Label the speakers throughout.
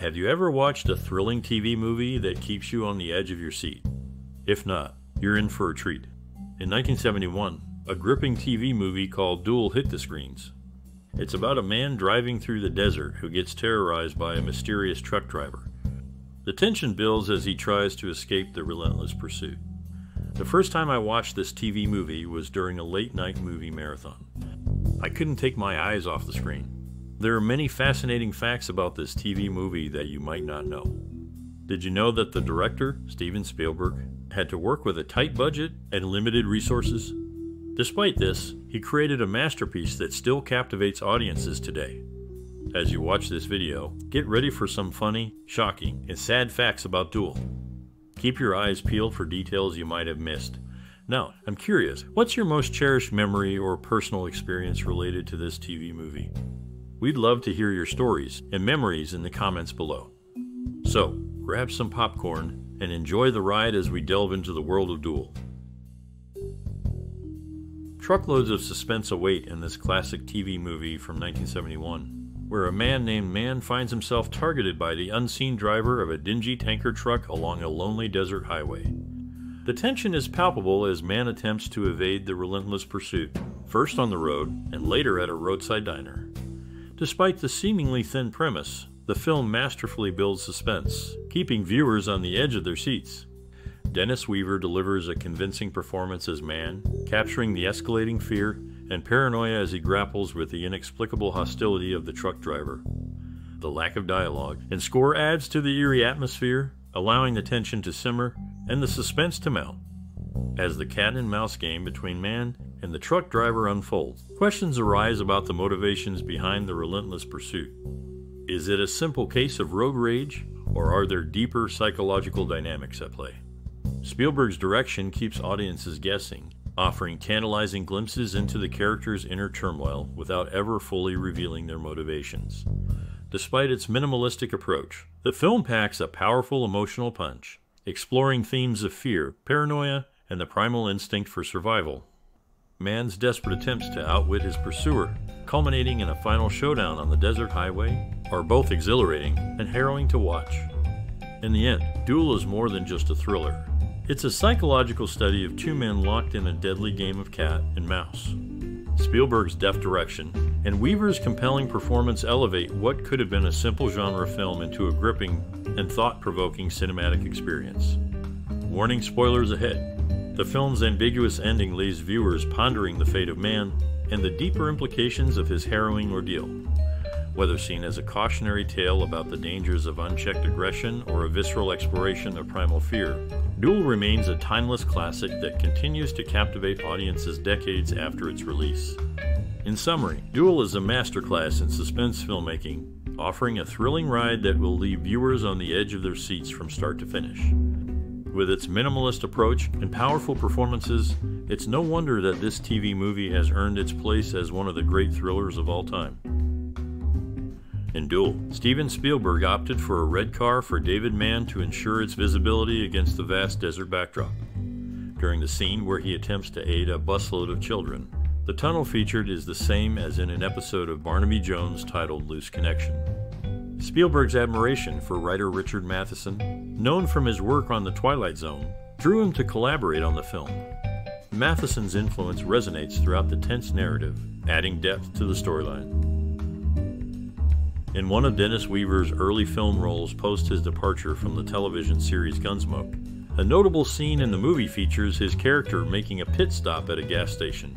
Speaker 1: Have you ever watched a thrilling TV movie that keeps you on the edge of your seat? If not, you're in for a treat. In 1971, a gripping TV movie called Duel hit the screens. It's about a man driving through the desert who gets terrorized by a mysterious truck driver. The tension builds as he tries to escape the relentless pursuit. The first time I watched this TV movie was during a late night movie marathon. I couldn't take my eyes off the screen. There are many fascinating facts about this TV movie that you might not know. Did you know that the director, Steven Spielberg, had to work with a tight budget and limited resources? Despite this, he created a masterpiece that still captivates audiences today. As you watch this video, get ready for some funny, shocking, and sad facts about Duel. Keep your eyes peeled for details you might have missed. Now, I'm curious, what's your most cherished memory or personal experience related to this TV movie? We'd love to hear your stories and memories in the comments below. So, grab some popcorn and enjoy the ride as we delve into the world of Duel. Truckloads of suspense await in this classic TV movie from 1971, where a man named Man finds himself targeted by the unseen driver of a dingy tanker truck along a lonely desert highway. The tension is palpable as Man attempts to evade the relentless pursuit, first on the road and later at a roadside diner. Despite the seemingly thin premise, the film masterfully builds suspense, keeping viewers on the edge of their seats. Dennis Weaver delivers a convincing performance as man, capturing the escalating fear and paranoia as he grapples with the inexplicable hostility of the truck driver. The lack of dialogue and score adds to the eerie atmosphere, allowing the tension to simmer and the suspense to mount. As the cat and mouse game between man and the truck driver unfolds, questions arise about the motivations behind the relentless pursuit. Is it a simple case of road rage, or are there deeper psychological dynamics at play? Spielberg's direction keeps audiences guessing, offering tantalizing glimpses into the characters' inner turmoil without ever fully revealing their motivations. Despite its minimalistic approach, the film packs a powerful emotional punch, exploring themes of fear, paranoia, and the primal instinct for survival. Man's desperate attempts to outwit his pursuer, culminating in a final showdown on the desert highway, are both exhilarating and harrowing to watch. In the end, Duel is more than just a thriller. It's a psychological study of two men locked in a deadly game of cat and mouse. Spielberg's deft direction and Weaver's compelling performance elevate what could have been a simple genre film into a gripping and thought provoking cinematic experience. Warning spoilers ahead. The film's ambiguous ending leaves viewers pondering the fate of man and the deeper implications of his harrowing ordeal. Whether seen as a cautionary tale about the dangers of unchecked aggression or a visceral exploration of primal fear, Duel remains a timeless classic that continues to captivate audiences decades after its release. In summary, Duel is a masterclass in suspense filmmaking, offering a thrilling ride that will leave viewers on the edge of their seats from start to finish. With its minimalist approach and powerful performances, it's no wonder that this TV movie has earned its place as one of the great thrillers of all time. In Duel, Steven Spielberg opted for a red car for David Mann to ensure its visibility against the vast desert backdrop. During the scene where he attempts to aid a busload of children, the tunnel featured is the same as in an episode of Barnaby Jones titled Loose Connection. Spielberg's admiration for writer Richard Matheson, known from his work on The Twilight Zone, drew him to collaborate on the film. Matheson's influence resonates throughout the tense narrative, adding depth to the storyline. In one of Dennis Weaver's early film roles post his departure from the television series Gunsmoke, a notable scene in the movie features his character making a pit stop at a gas station.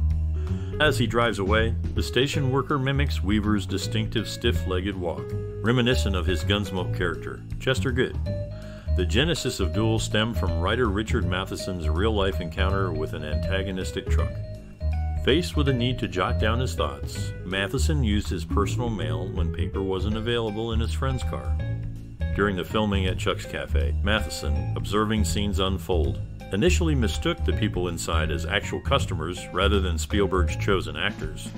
Speaker 1: As he drives away, the station worker mimics Weaver's distinctive stiff legged walk, reminiscent of his Gunsmoke character, Chester Goode. The genesis of Duel stemmed from writer Richard Matheson's real life encounter with an antagonistic truck. Faced with a need to jot down his thoughts, Matheson used his personal mail when paper wasn't available in his friend's car. During the filming at Chuck's Cafe, Matheson, observing scenes unfold, initially mistook the people inside as actual customers rather than Spielberg's chosen actors.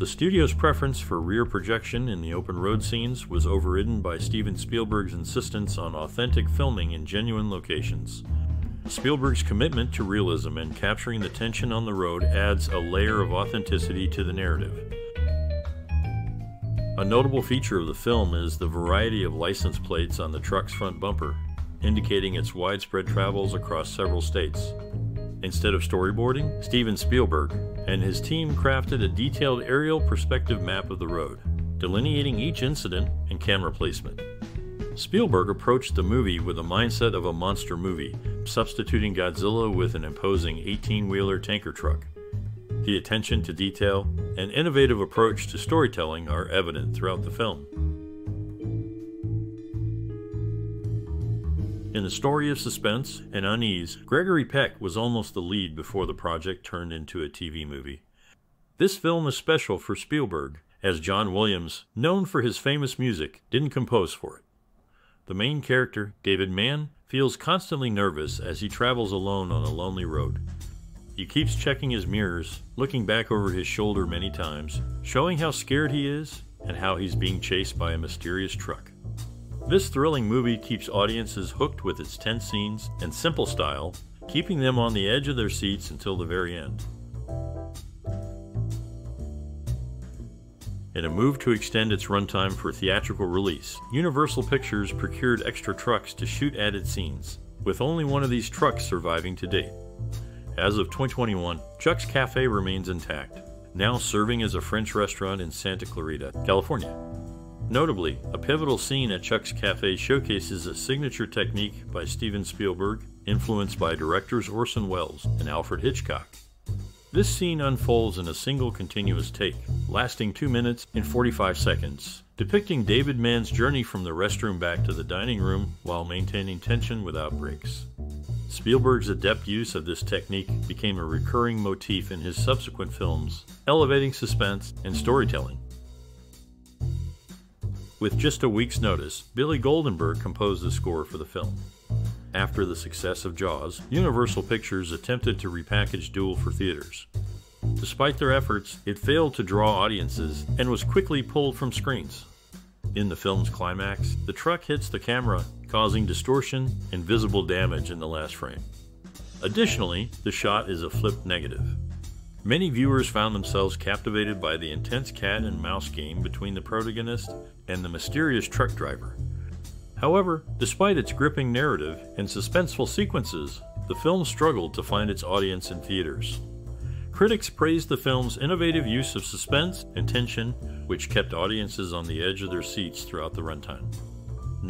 Speaker 1: The studio's preference for rear projection in the open road scenes was overridden by Steven Spielberg's insistence on authentic filming in genuine locations. Spielberg's commitment to realism and capturing the tension on the road adds a layer of authenticity to the narrative. A notable feature of the film is the variety of license plates on the truck's front bumper, indicating its widespread travels across several states. Instead of storyboarding, Steven Spielberg and his team crafted a detailed aerial perspective map of the road, delineating each incident and camera placement. Spielberg approached the movie with the mindset of a monster movie, substituting Godzilla with an imposing 18 wheeler tanker truck. The attention to detail and innovative approach to storytelling are evident throughout the film. In the story of suspense and unease, Gregory Peck was almost the lead before the project turned into a TV movie. This film is special for Spielberg, as John Williams, known for his famous music, didn't compose for it. The main character, David Mann, feels constantly nervous as he travels alone on a lonely road. He keeps checking his mirrors, looking back over his shoulder many times, showing how scared he is and how he's being chased by a mysterious truck. This thrilling movie keeps audiences hooked with its tense scenes and simple style, keeping them on the edge of their seats until the very end. In a move to extend its runtime for theatrical release, Universal Pictures procured extra trucks to shoot added scenes, with only one of these trucks surviving to date. As of 2021, Chuck's Cafe remains intact, now serving as a French restaurant in Santa Clarita, California. Notably, a pivotal scene at Chuck's Cafe showcases a signature technique by Steven Spielberg, influenced by directors Orson Welles and Alfred Hitchcock. This scene unfolds in a single continuous take, lasting 2 minutes and 45 seconds, depicting David Mann's journey from the restroom back to the dining room while maintaining tension without breaks. Spielberg's adept use of this technique became a recurring motif in his subsequent films, elevating suspense and storytelling. With just a week's notice, Billy Goldenberg composed the score for the film. After the success of Jaws, Universal Pictures attempted to repackage Duel for theaters. Despite their efforts, it failed to draw audiences and was quickly pulled from screens. In the film's climax, the truck hits the camera, causing distortion and visible damage in the last frame. Additionally, the shot is a flipped negative. Many viewers found themselves captivated by the intense cat and mouse game between the protagonist and the mysterious truck driver, However, despite its gripping narrative and suspenseful sequences, the film struggled to find its audience in theaters. Critics praised the film's innovative use of suspense and tension, which kept audiences on the edge of their seats throughout the runtime.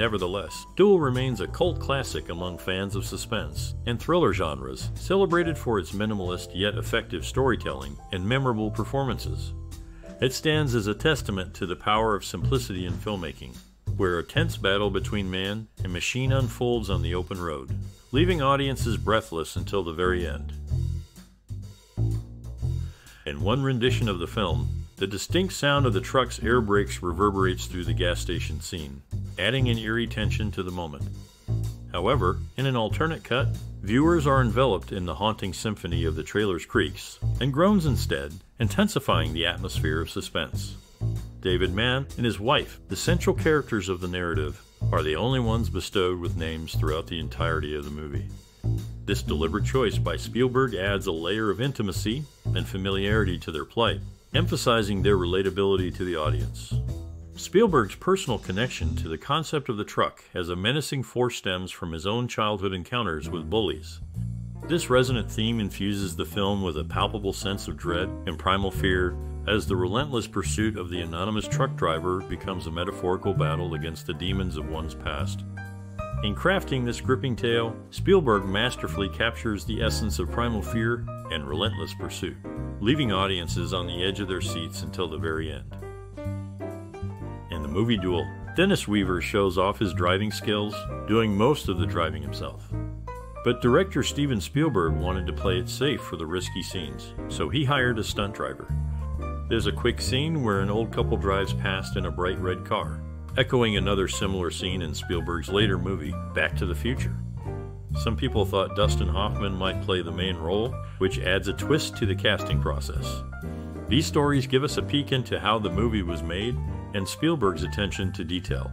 Speaker 1: Nevertheless, Duel remains a cult classic among fans of suspense and thriller genres, celebrated for its minimalist yet effective storytelling and memorable performances. It stands as a testament to the power of simplicity in filmmaking where a tense battle between man and machine unfolds on the open road, leaving audiences breathless until the very end. In one rendition of the film, the distinct sound of the truck's air brakes reverberates through the gas station scene, adding an eerie tension to the moment. However, in an alternate cut, viewers are enveloped in the haunting symphony of the trailer's creaks and groans instead, intensifying the atmosphere of suspense. David Mann, and his wife, the central characters of the narrative, are the only ones bestowed with names throughout the entirety of the movie. This deliberate choice by Spielberg adds a layer of intimacy and familiarity to their plight, emphasizing their relatability to the audience. Spielberg's personal connection to the concept of the truck as a menacing force stems from his own childhood encounters with bullies. This resonant theme infuses the film with a palpable sense of dread and primal fear as the relentless pursuit of the anonymous truck driver becomes a metaphorical battle against the demons of one's past. In crafting this gripping tale, Spielberg masterfully captures the essence of primal fear and relentless pursuit, leaving audiences on the edge of their seats until the very end. In the movie Duel, Dennis Weaver shows off his driving skills, doing most of the driving himself. But director Steven Spielberg wanted to play it safe for the risky scenes, so he hired a stunt driver. There's a quick scene where an old couple drives past in a bright red car, echoing another similar scene in Spielberg's later movie, Back to the Future. Some people thought Dustin Hoffman might play the main role, which adds a twist to the casting process. These stories give us a peek into how the movie was made and Spielberg's attention to detail.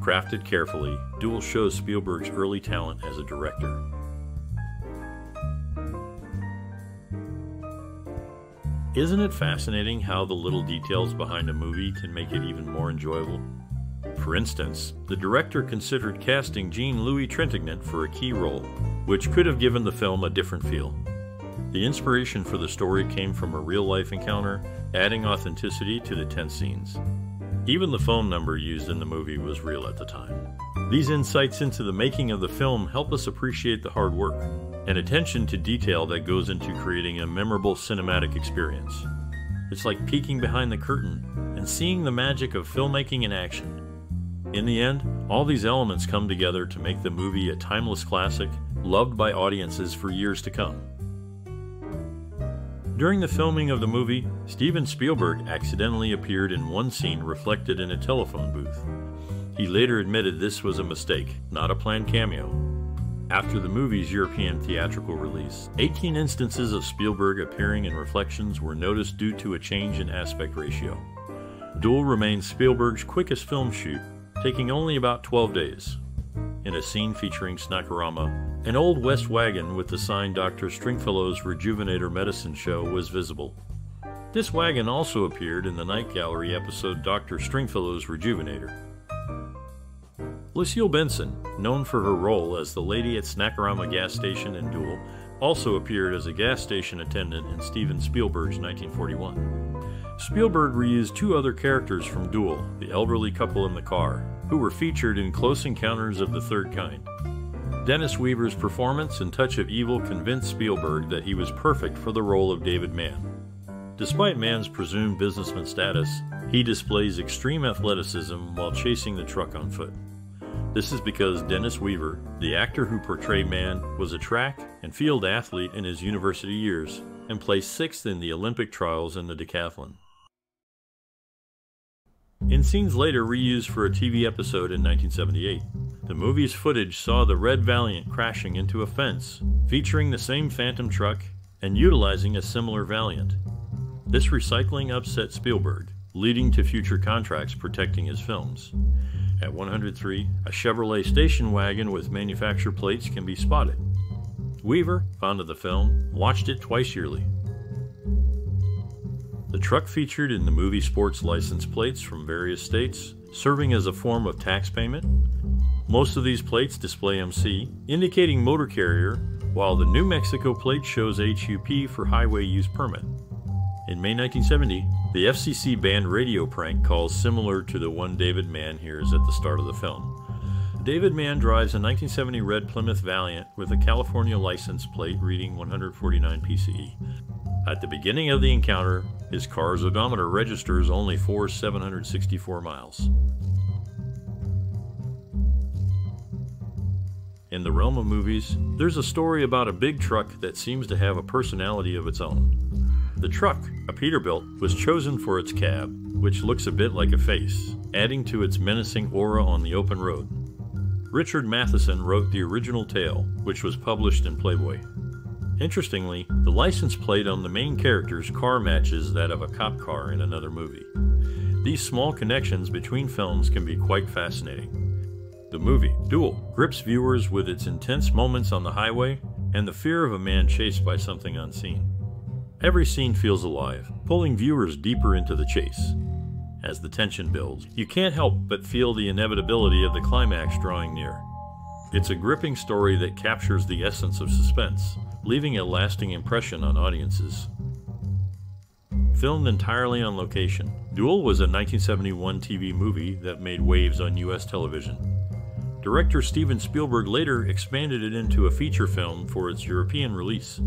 Speaker 1: Crafted carefully, Duel shows Spielberg's early talent as a director. Isn't it fascinating how the little details behind a movie can make it even more enjoyable? For instance, the director considered casting Jean Louis Trintignant for a key role, which could have given the film a different feel. The inspiration for the story came from a real life encounter, adding authenticity to the tense scenes. Even the phone number used in the movie was real at the time. These insights into the making of the film help us appreciate the hard work and attention to detail that goes into creating a memorable cinematic experience. It's like peeking behind the curtain and seeing the magic of filmmaking in action. In the end, all these elements come together to make the movie a timeless classic, loved by audiences for years to come. During the filming of the movie, Steven Spielberg accidentally appeared in one scene reflected in a telephone booth. He later admitted this was a mistake, not a planned cameo. After the movie's European theatrical release, 18 instances of Spielberg appearing in reflections were noticed due to a change in aspect ratio. Duel remains Spielberg's quickest film shoot, taking only about 12 days. In a scene featuring Snakerama, an old West wagon with the sign Dr. Stringfellow's Rejuvenator Medicine Show was visible. This wagon also appeared in the Night Gallery episode Dr. Stringfellow's Rejuvenator. Lucille Benson, known for her role as the lady at Snakerama gas station in Duel, also appeared as a gas station attendant in Steven Spielberg's 1941. Spielberg reused two other characters from Duel, the elderly couple in the car, who were featured in Close Encounters of the Third Kind. Dennis Weaver's performance and touch of evil convinced Spielberg that he was perfect for the role of David Mann. Despite Mann's presumed businessman status, he displays extreme athleticism while chasing the truck on foot. This is because Dennis Weaver, the actor who portrayed Mann, was a track and field athlete in his university years and placed sixth in the Olympic trials in the decathlon. In scenes later reused for a TV episode in 1978, the movie's footage saw the Red Valiant crashing into a fence, featuring the same Phantom truck and utilizing a similar Valiant. This recycling upset Spielberg, leading to future contracts protecting his films. At 103, a Chevrolet station wagon with manufacturer plates can be spotted. Weaver, fond of the film, watched it twice yearly. The truck featured in the movie sports license plates from various states, serving as a form of tax payment, most of these plates display MC, indicating motor carrier, while the New Mexico plate shows HUP for highway use permit. In May 1970, the FCC banned radio prank calls similar to the one David Mann hears at the start of the film. David Mann drives a 1970 red Plymouth Valiant with a California license plate reading 149 PCE. At the beginning of the encounter, his car's odometer registers only 4 764 miles. In the realm of movies, there's a story about a big truck that seems to have a personality of its own. The truck, a Peterbilt, was chosen for its cab, which looks a bit like a face, adding to its menacing aura on the open road. Richard Matheson wrote the original tale, which was published in Playboy. Interestingly, the license plate on the main character's car matches that of a cop car in another movie. These small connections between films can be quite fascinating. The movie, Duel, grips viewers with its intense moments on the highway and the fear of a man chased by something unseen. Every scene feels alive, pulling viewers deeper into the chase. As the tension builds, you can't help but feel the inevitability of the climax drawing near. It's a gripping story that captures the essence of suspense, leaving a lasting impression on audiences. Filmed entirely on location, Duel was a 1971 TV movie that made waves on U.S. television. Director Steven Spielberg later expanded it into a feature film for its European release.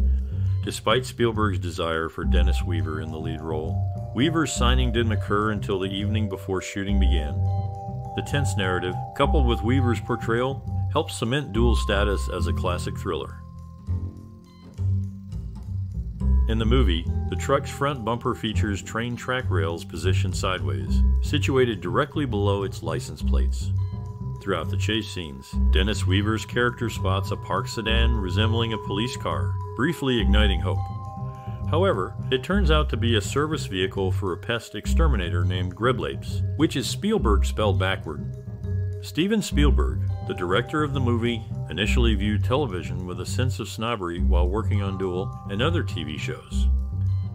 Speaker 1: Despite Spielberg's desire for Dennis Weaver in the lead role, Weaver's signing didn't occur until the evening before shooting began. The tense narrative, coupled with Weaver's portrayal, helped cement Duel's status as a classic thriller. In the movie, the truck's front bumper features train track rails positioned sideways, situated directly below its license plates. Throughout the chase scenes, Dennis Weaver's character spots a parked sedan resembling a police car, briefly igniting hope. However, it turns out to be a service vehicle for a pest exterminator named Grebleips, which is Spielberg spelled backward. Steven Spielberg, the director of the movie, initially viewed television with a sense of snobbery while working on Duel and other TV shows.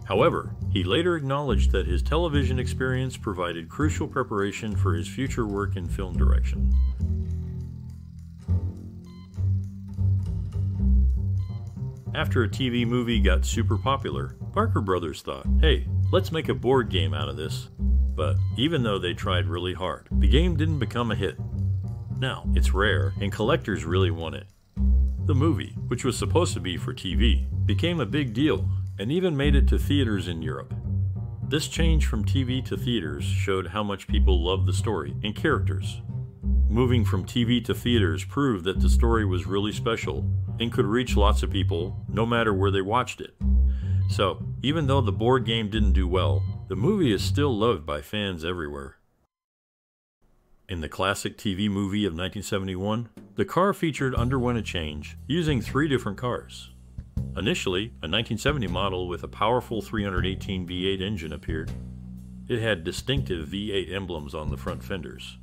Speaker 1: However, he later acknowledged that his television experience provided crucial preparation for his future work in film direction. After a TV movie got super popular, Parker Brothers thought, hey, let's make a board game out of this. But even though they tried really hard, the game didn't become a hit. Now, it's rare, and collectors really want it. The movie, which was supposed to be for TV, became a big deal and even made it to theaters in Europe. This change from TV to theaters showed how much people loved the story and characters. Moving from TV to theaters proved that the story was really special and could reach lots of people no matter where they watched it. So, even though the board game didn't do well, the movie is still loved by fans everywhere. In the classic TV movie of 1971, the car featured underwent a change, using three different cars. Initially, a 1970 model with a powerful 318 V8 engine appeared. It had distinctive V8 emblems on the front fenders.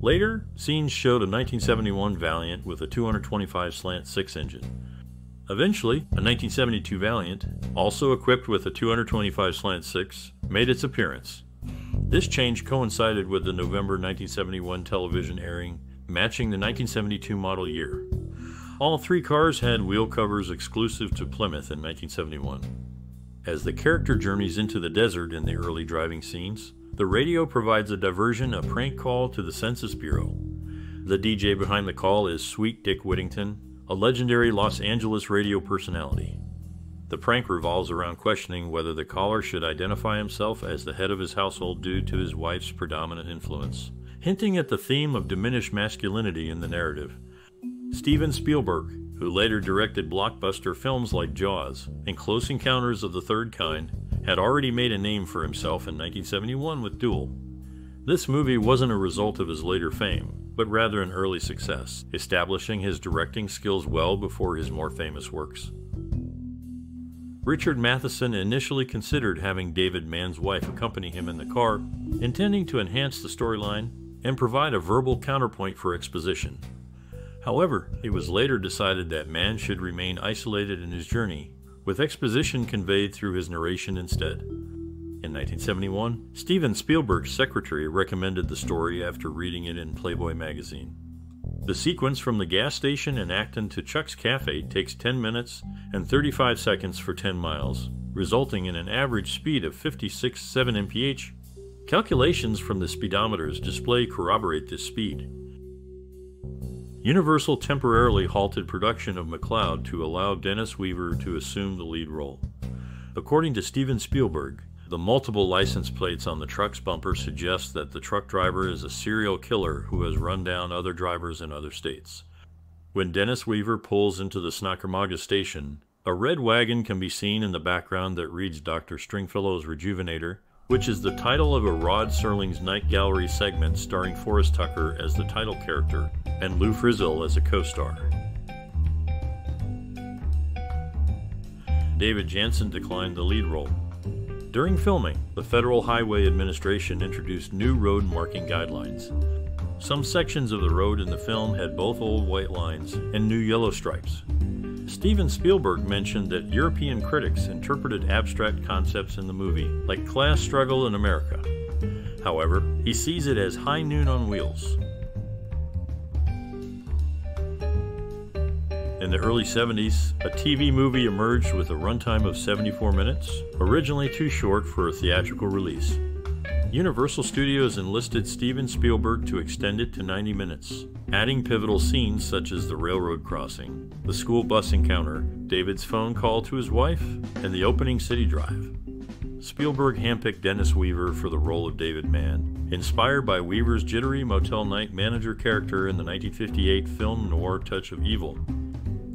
Speaker 1: Later, scenes showed a 1971 Valiant with a 225 slant 6 engine. Eventually, a 1972 Valiant, also equipped with a 225 slant 6, made its appearance. This change coincided with the November 1971 television airing, matching the 1972 model year. All three cars had wheel covers exclusive to Plymouth in 1971. As the character journeys into the desert in the early driving scenes, the radio provides a diversion, a prank call to the Census Bureau. The DJ behind the call is Sweet Dick Whittington, a legendary Los Angeles radio personality. The prank revolves around questioning whether the caller should identify himself as the head of his household due to his wife's predominant influence, hinting at the theme of diminished masculinity in the narrative. Steven Spielberg, who later directed blockbuster films like Jaws and Close Encounters of the Third Kind, had already made a name for himself in 1971 with Duel. This movie wasn't a result of his later fame, but rather an early success, establishing his directing skills well before his more famous works. Richard Matheson initially considered having David Mann's wife accompany him in the car, intending to enhance the storyline and provide a verbal counterpoint for exposition. However, it was later decided that Mann should remain isolated in his journey, with exposition conveyed through his narration instead. In 1971, Steven Spielberg's secretary recommended the story after reading it in Playboy magazine. The sequence from the gas station in Acton to Chuck's Cafe takes 10 minutes and 35 seconds for 10 miles, resulting in an average speed of 56.7 mph. Calculations from the speedometer's display corroborate this speed. Universal temporarily halted production of McCloud to allow Dennis Weaver to assume the lead role. According to Steven Spielberg, the multiple license plates on the truck's bumper suggest that the truck driver is a serial killer who has run down other drivers in other states. When Dennis Weaver pulls into the Snakerama station, a red wagon can be seen in the background that reads Dr. Stringfellow's Rejuvenator, which is the title of a Rod Serling's Night Gallery segment starring Forrest Tucker as the title character and Lou Frizzell as a co star. David Janssen declined the lead role. During filming, the Federal Highway Administration introduced new road marking guidelines. Some sections of the road in the film had both old white lines and new yellow stripes. Steven Spielberg mentioned that European critics interpreted abstract concepts in the movie, like class struggle in America. However, he sees it as high noon on wheels, In the early 70s, a TV movie emerged with a runtime of 74 minutes, originally too short for a theatrical release. Universal Studios enlisted Steven Spielberg to extend it to 90 minutes, adding pivotal scenes such as the railroad crossing, the school bus encounter, David's phone call to his wife, and the opening city drive. Spielberg handpicked Dennis Weaver for the role of David Mann, inspired by Weaver's jittery Motel Night manager character in the 1958 film noir Touch of Evil,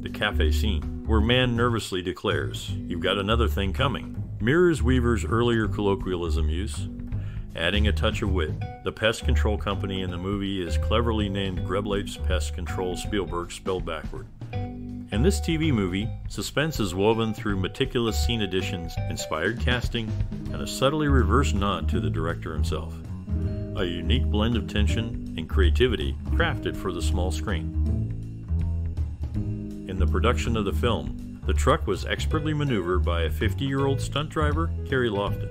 Speaker 1: the cafe scene, where Mann nervously declares, You've got another thing coming, mirrors Weaver's earlier colloquialism use. Adding a touch of wit, the pest control company in the movie is cleverly named Grebleips Pest Control Spielberg spelled backward. In this TV movie, suspense is woven through meticulous scene additions, inspired casting, and a subtly reversed nod to the director himself. A unique blend of tension and creativity crafted for the small screen. In the production of the film, The truck was expertly maneuvered by a 50 year old stunt driver, Carey Loftin.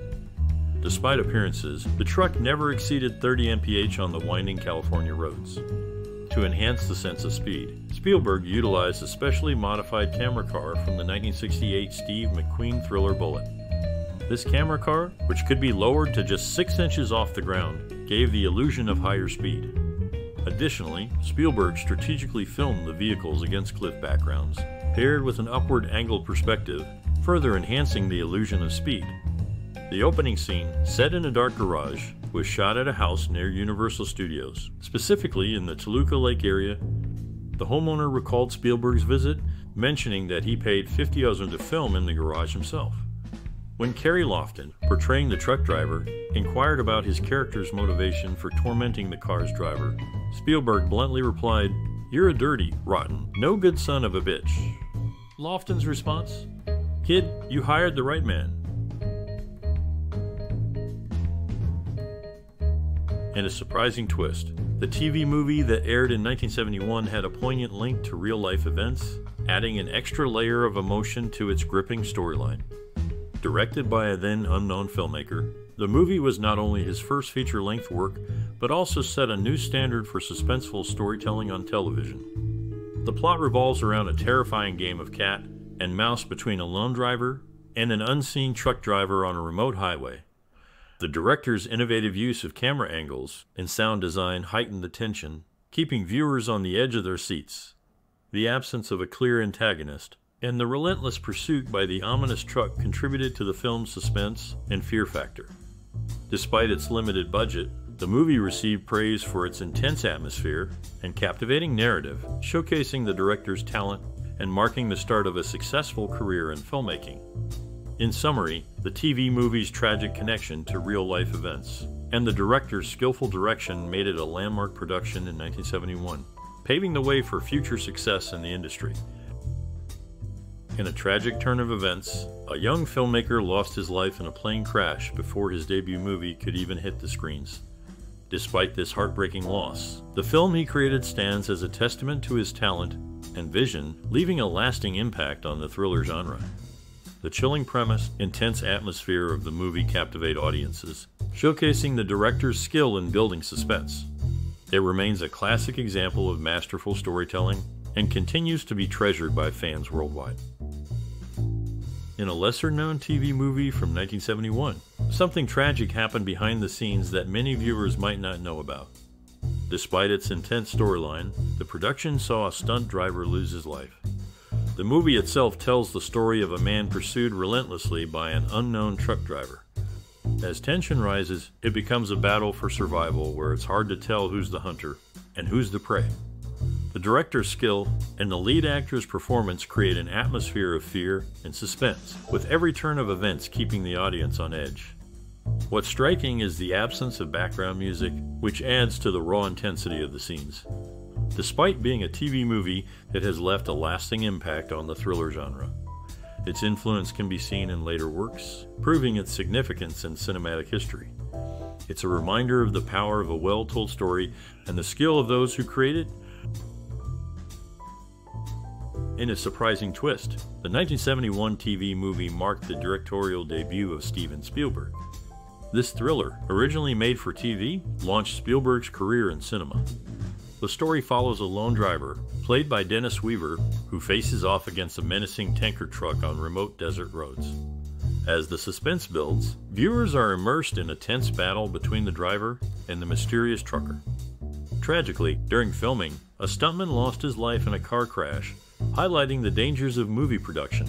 Speaker 1: Despite appearances, the truck never exceeded 30 mph on the winding California roads. To enhance the sense of speed, Spielberg utilized a specially modified camera car from the 1968 Steve McQueen thriller Bullitt. This camera car, which could be lowered to just 6 inches off the ground, gave the illusion of higher speed. Additionally, Spielberg strategically filmed the vehicles against cliff backgrounds, paired with an upward angled perspective, further enhancing the illusion of speed. The opening scene, set in a dark garage, was shot at a house near Universal Studios, specifically in the Toluca Lake area. The homeowner recalled Spielberg's visit, mentioning that he paid 50,000 to film in the garage himself. When Carey Loftin, portraying the truck driver, inquired about his character's motivation for tormenting the car's driver, Spielberg bluntly replied, You're a dirty, rotten, no good son of a bitch. Loftin's response, Kid, you hired the right man. In a surprising twist, the TV movie that aired in 1971 had a poignant link to real life events, adding an extra layer of emotion to its gripping storyline. Directed by a then unknown filmmaker, the movie was not only his first feature length work, but also set a new standard for suspenseful storytelling on television. The plot revolves around a terrifying game of cat and mouse between a lone driver and an unseen truck driver on a remote highway. The director's innovative use of camera angles and sound design heightened the tension, keeping viewers on the edge of their seats. The absence of a clear antagonist and the relentless pursuit by the ominous truck contributed to the film's suspense and fear factor. Despite its limited budget, the movie received praise for its intense atmosphere and captivating narrative, showcasing the director's talent and marking the start of a successful career in filmmaking. In summary, the TV movie's tragic connection to real life events and the director's skillful direction made it a landmark production in 1971, paving the way for future success in the industry. In a tragic turn of events, a young filmmaker lost his life in a plane crash before his debut movie could even hit the screens. Despite this heartbreaking loss, the film he created stands as a testament to his talent and vision, leaving a lasting impact on the thriller genre. The chilling premise, intense atmosphere of the movie captivate audiences, showcasing the director's skill in building suspense. It remains a classic example of masterful storytelling and continues to be treasured by fans worldwide in a lesser known TV movie from 1971. Something tragic happened behind the scenes that many viewers might not know about. Despite its intense storyline, the production saw a stunt driver lose his life. The movie itself tells the story of a man pursued relentlessly by an unknown truck driver. As tension rises, it becomes a battle for survival where it's hard to tell who's the hunter and who's the prey. The director's skill and the lead actor's performance create an atmosphere of fear and suspense, with every turn of events keeping the audience on edge. What's striking is the absence of background music, which adds to the raw intensity of the scenes. Despite being a TV movie, it has left a lasting impact on the thriller genre. Its influence can be seen in later works, proving its significance in cinematic history. It's a reminder of the power of a well told story and the skill of those who create it in a surprising twist, the 1971 TV movie marked the directorial debut of Steven Spielberg. This thriller, originally made for TV, launched Spielberg's career in cinema. The story follows a lone driver, played by Dennis Weaver, who faces off against a menacing tanker truck on remote desert roads. As the suspense builds, viewers are immersed in a tense battle between the driver and the mysterious trucker. Tragically, during filming, a stuntman lost his life in a car crash highlighting the dangers of movie production.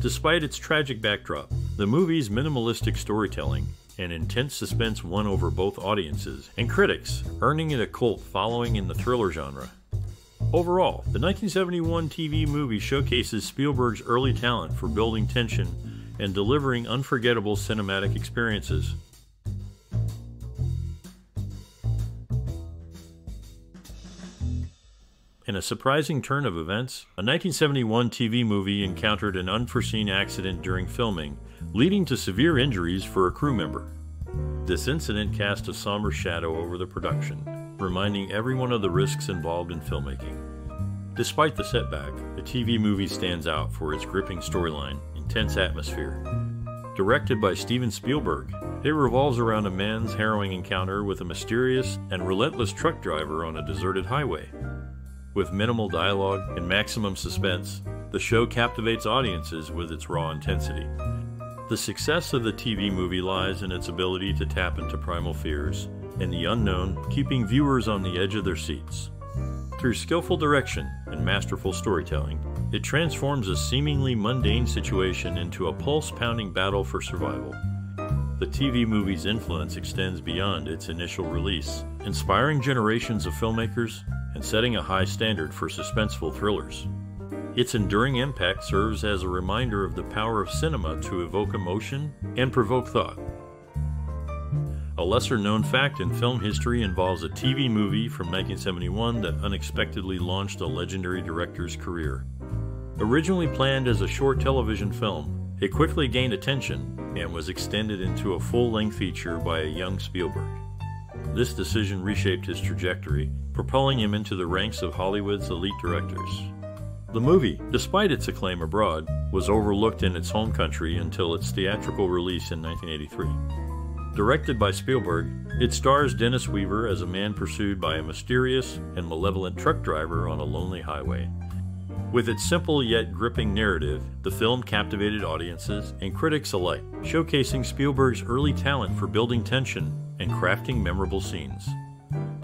Speaker 1: Despite its tragic backdrop, the movie's minimalistic storytelling and intense suspense won over both audiences and critics, earning it a cult following in the thriller genre. Overall, the 1971 TV movie showcases Spielberg's early talent for building tension and delivering unforgettable cinematic experiences. In a surprising turn of events, a 1971 TV movie encountered an unforeseen accident during filming, leading to severe injuries for a crew member. This incident cast a somber shadow over the production, reminding everyone of the risks involved in filmmaking. Despite the setback, the TV movie stands out for its gripping storyline, intense atmosphere. Directed by Steven Spielberg, it revolves around a man's harrowing encounter with a mysterious and relentless truck driver on a deserted highway. With minimal dialogue and maximum suspense, the show captivates audiences with its raw intensity. The success of the TV movie lies in its ability to tap into primal fears and the unknown, keeping viewers on the edge of their seats. Through skillful direction and masterful storytelling, it transforms a seemingly mundane situation into a pulse pounding battle for survival. The TV movie's influence extends beyond its initial release, inspiring generations of filmmakers and setting a high standard for suspenseful thrillers. Its enduring impact serves as a reminder of the power of cinema to evoke emotion and provoke thought. A lesser known fact in film history involves a TV movie from 1971 that unexpectedly launched a legendary director's career. Originally planned as a short television film, it quickly gained attention and was extended into a full length feature by a young Spielberg. This decision reshaped his trajectory, propelling him into the ranks of Hollywood's elite directors. The movie, despite its acclaim abroad, was overlooked in its home country until its theatrical release in 1983. Directed by Spielberg, it stars Dennis Weaver as a man pursued by a mysterious and malevolent truck driver on a lonely highway. With its simple yet gripping narrative, the film captivated audiences and critics alike, showcasing Spielberg's early talent for building tension and crafting memorable scenes.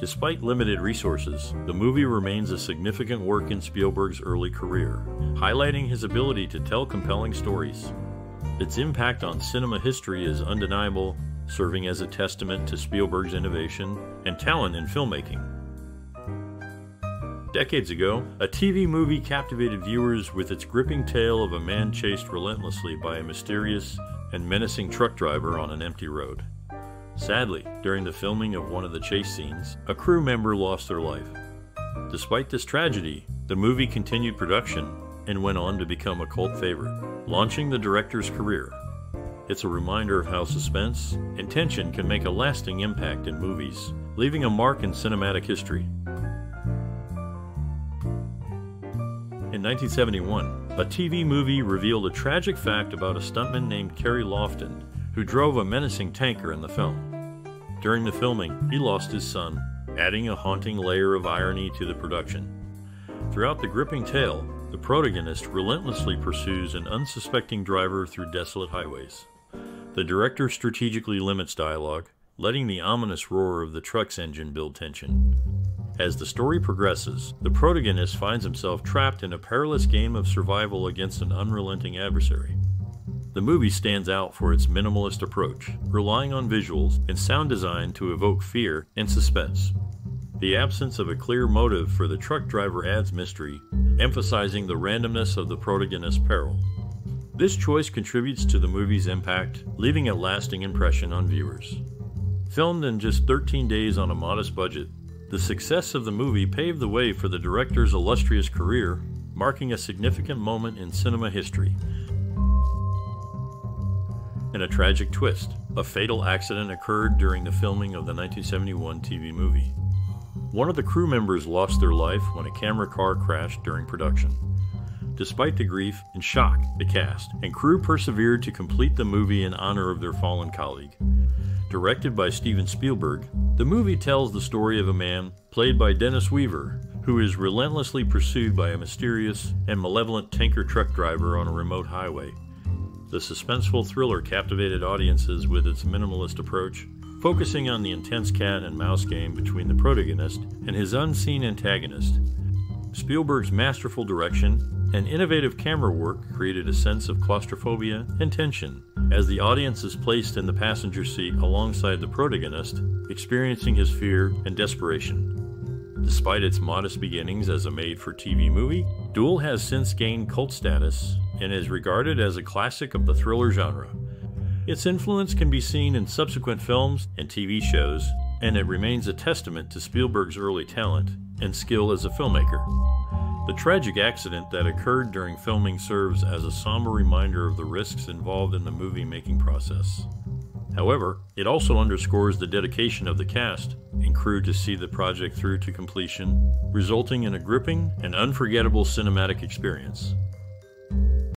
Speaker 1: Despite limited resources, the movie remains a significant work in Spielberg's early career, highlighting his ability to tell compelling stories. Its impact on cinema history is undeniable, serving as a testament to Spielberg's innovation and talent in filmmaking. Decades ago, a TV movie captivated viewers with its gripping tale of a man chased relentlessly by a mysterious and menacing truck driver on an empty road. Sadly, during the filming of one of the chase scenes, a crew member lost their life. Despite this tragedy, the movie continued production and went on to become a cult favorite, launching the director's career. It's a reminder of how suspense and tension can make a lasting impact in movies, leaving a mark in cinematic history. In 1971, a TV movie revealed a tragic fact about a stuntman named Carey Loftin who drove a menacing tanker in the film. During the filming, he lost his son, adding a haunting layer of irony to the production. Throughout the gripping tale, the protagonist relentlessly pursues an unsuspecting driver through desolate highways. The director strategically limits dialogue, letting the ominous roar of the truck's engine build tension. As the story progresses, the protagonist finds himself trapped in a perilous game of survival against an unrelenting adversary. The movie stands out for its minimalist approach, relying on visuals and sound design to evoke fear and suspense. The absence of a clear motive for the truck driver adds mystery, emphasizing the randomness of the protagonist's peril. This choice contributes to the movie's impact, leaving a lasting impression on viewers. Filmed in just 13 days on a modest budget, the success of the movie paved the way for the director's illustrious career, marking a significant moment in cinema history in a tragic twist, a fatal accident occurred during the filming of the 1971 TV movie. One of the crew members lost their life when a camera car crashed during production. Despite the grief and shock, the cast and crew persevered to complete the movie in honor of their fallen colleague. Directed by Steven Spielberg, the movie tells the story of a man, played by Dennis Weaver, who is relentlessly pursued by a mysterious and malevolent tanker truck driver on a remote highway. The suspenseful thriller captivated audiences with its minimalist approach, focusing on the intense cat and mouse game between the protagonist and his unseen antagonist. Spielberg's masterful direction and innovative camera work created a sense of claustrophobia and tension as the audience is placed in the passenger seat alongside the protagonist, experiencing his fear and desperation. Despite its modest beginnings as a made for TV movie, Duel has since gained cult status and is regarded as a classic of the thriller genre. Its influence can be seen in subsequent films and TV shows, and it remains a testament to Spielberg's early talent and skill as a filmmaker. The tragic accident that occurred during filming serves as a somber reminder of the risks involved in the movie making process. However, it also underscores the dedication of the cast and crew to see the project through to completion, resulting in a gripping and unforgettable cinematic experience.